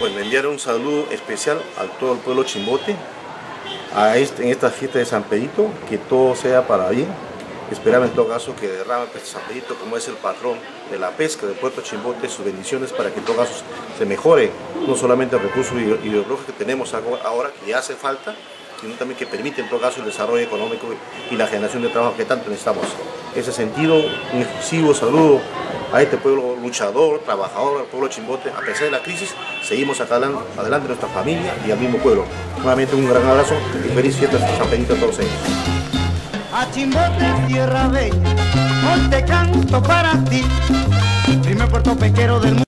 enviar un saludo especial a todo el pueblo chimbote, a este, en esta fiesta de San Pedrito, que todo sea para bien. Esperamos en todo caso que derrame pues, San Pedrito, como es el patrón de la pesca del puerto Chimbote, sus bendiciones para que en todo caso se mejore no solamente el recurso hidrológico que tenemos ahora, que hace falta, sino también que permite en todo caso el desarrollo económico y la generación de trabajo que tanto necesitamos. En ese sentido, un efusivo saludo a este pueblo luchador, trabajador, al pueblo chimbote. A pesar de la crisis, seguimos acá adelante nuestra familia y al mismo pueblo. Nuevamente un gran abrazo y feliz fiesta de San Benito a todos ellos. A Chimbote, tierra bella, hoy te canto para ti, primer puerto pequero del mundo.